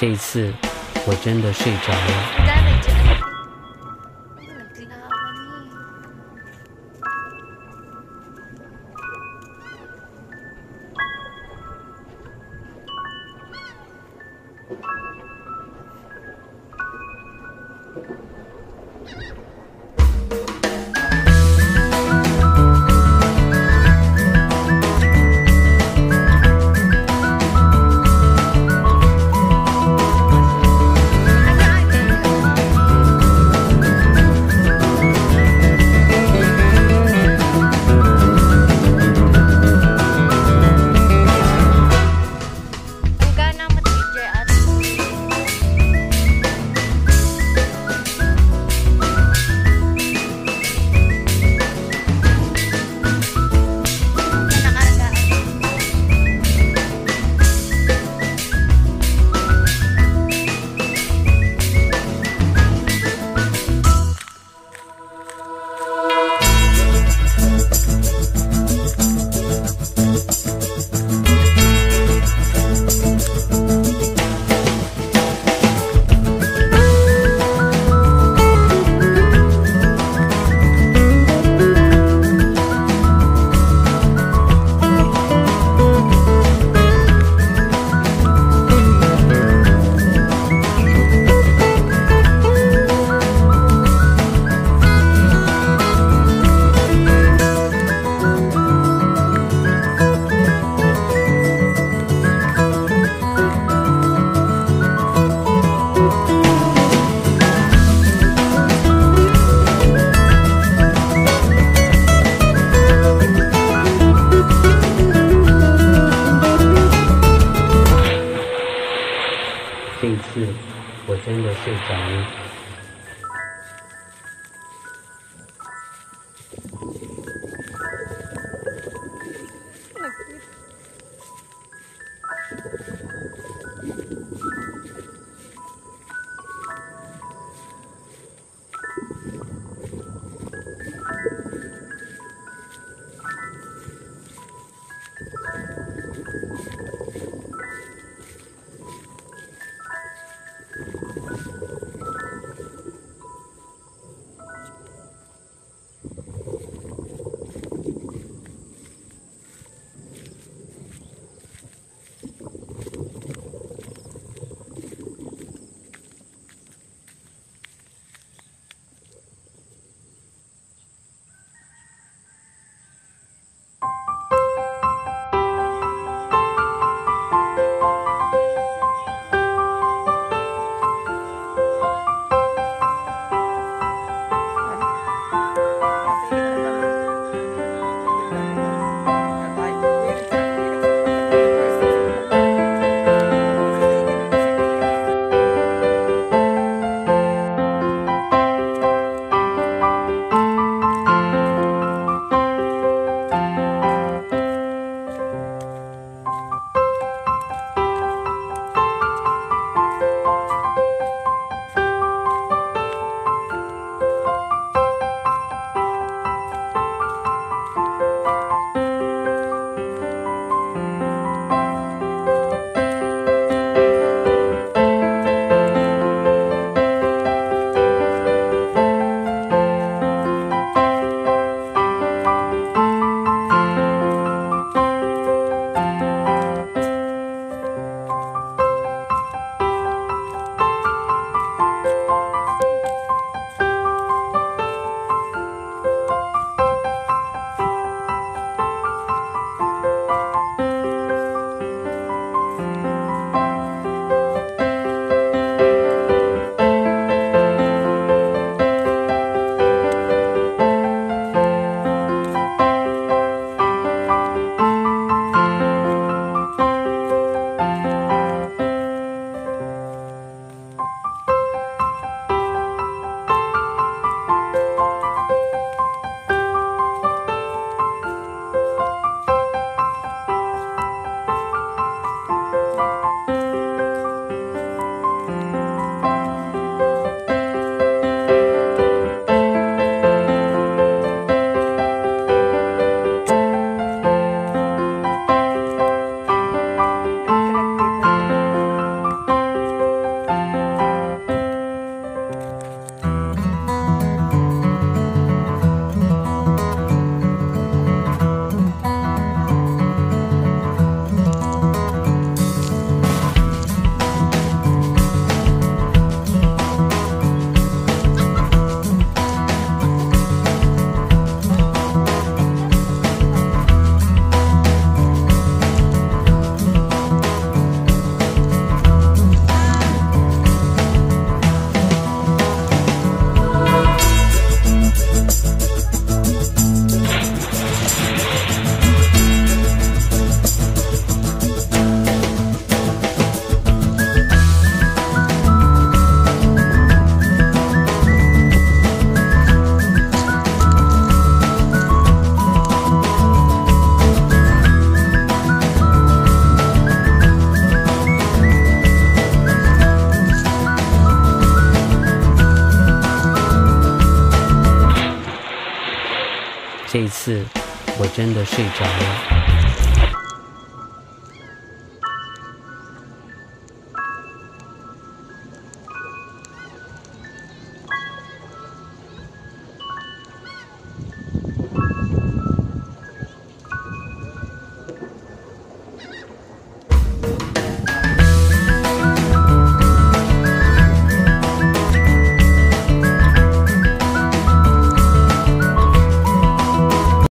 这一次我真的睡着了。这一次我真的睡着了。